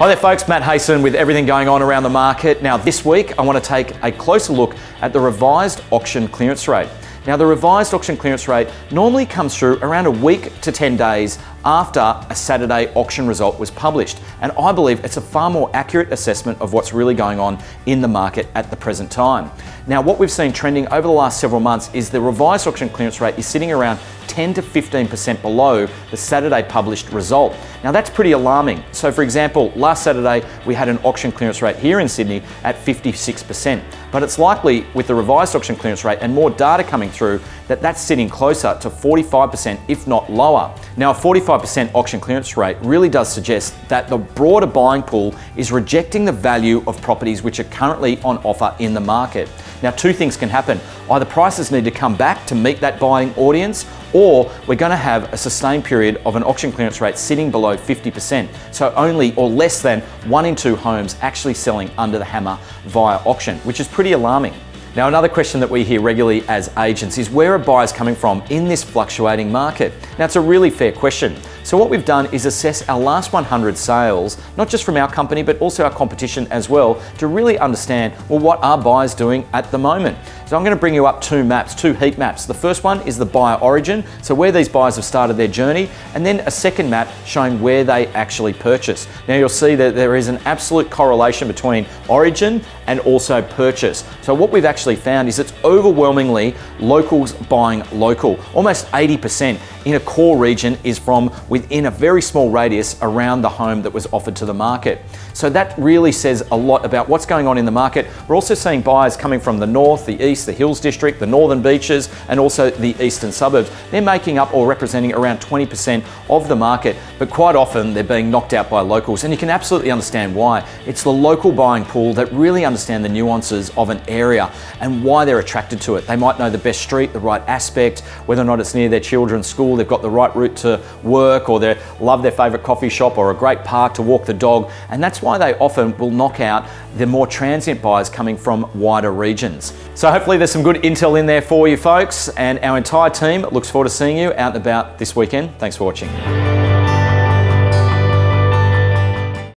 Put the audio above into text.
Hi there folks, Matt Hayson with everything going on around the market. Now this week I want to take a closer look at the revised auction clearance rate. Now the revised auction clearance rate normally comes through around a week to 10 days after a Saturday auction result was published. And I believe it's a far more accurate assessment of what's really going on in the market at the present time. Now what we've seen trending over the last several months is the revised auction clearance rate is sitting around 10 to 15% below the Saturday published result. Now that's pretty alarming. So for example, last Saturday we had an auction clearance rate here in Sydney at 56%, but it's likely with the revised auction clearance rate and more data coming through that that's sitting closer to 45% if not lower. Now a 45% auction clearance rate really does suggest that the broader buying pool is rejecting the value of properties which are currently on offer in the market. Now two things can happen. Either prices need to come back to meet that buying audience or we're going to have a sustained period of an auction clearance rate sitting below 50%. So only or less than one in two homes actually selling under the hammer via auction, which is pretty alarming. Now, another question that we hear regularly as agents is where are buyers coming from in this fluctuating market? Now, it's a really fair question. So what we've done is assess our last 100 sales, not just from our company, but also our competition as well, to really understand, well, what are buyers doing at the moment? So I'm gonna bring you up two maps, two heat maps. The first one is the buyer origin, so where these buyers have started their journey, and then a second map showing where they actually purchase. Now you'll see that there is an absolute correlation between origin and also purchase. So what we've actually found is it's overwhelmingly locals buying local. Almost 80% in a core region is from within a very small radius around the home that was offered to the market. So that really says a lot about what's going on in the market. We're also seeing buyers coming from the north, the east, the Hills District, the northern beaches, and also the eastern suburbs. They're making up or representing around 20% of the market, but quite often they're being knocked out by locals. And you can absolutely understand why. It's the local buying pool that really understand the nuances of an area and why they're attracted to it. They might know the best street, the right aspect, whether or not it's near their children's school, they've got the right route to work, or they love their favourite coffee shop or a great park to walk the dog. And that's why they often will knock out the more transient buyers coming from wider regions. So hopefully there's some good intel in there for you folks and our entire team looks forward to seeing you out and about this weekend. Thanks for watching.